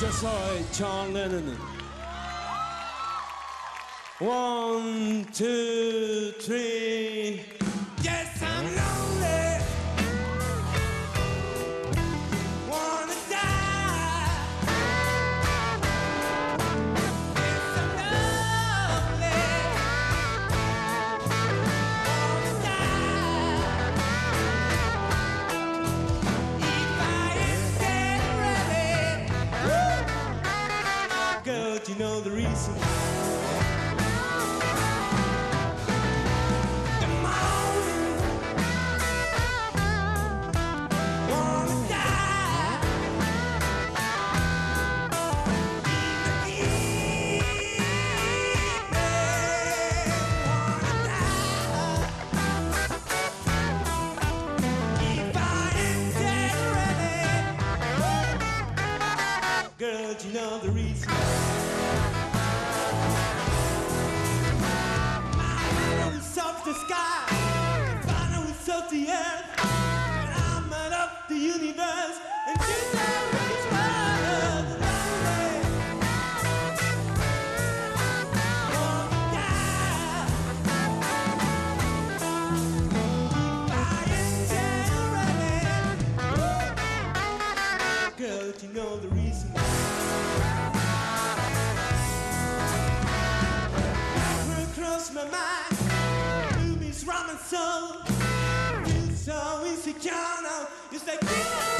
just like John Lennon. One, two, three. such another reason. canção. Eu sou inseguro. Eu é que é.